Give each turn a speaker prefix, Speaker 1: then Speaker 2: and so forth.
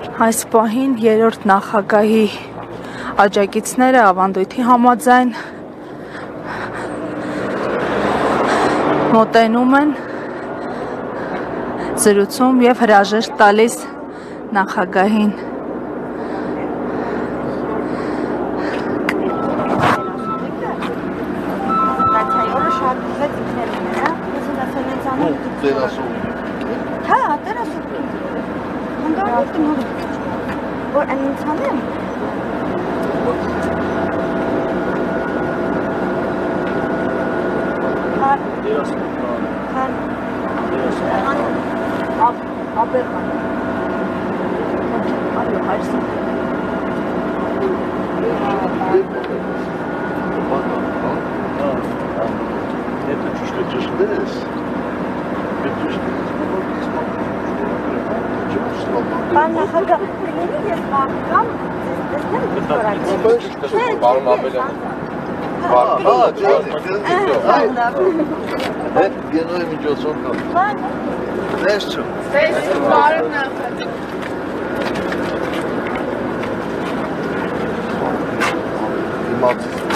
Speaker 1: Այս պահին երրորդ նախագահի աջակիցները ավանդույթի համաձայն մոտենում են զրուցում եւ հրաժեշտ տալիս նախագահին
Speaker 2: Նացիոնալը շատ Kalktım oğlum. Bu anlatamıyor mu? Kar. Kar.
Speaker 1: Ab, Aberkan. Abi hayırsın.
Speaker 3: What, what, what?
Speaker 4: No,
Speaker 3: um, это чуть-чуть ждешь. Банна Хага,
Speaker 2: клинились вам там, Bağlı muamele Var. Aa, diyor. Hayır.
Speaker 3: Evet, yeni oyuncu olsun. Neyse. Neyse, var mı? İmansız.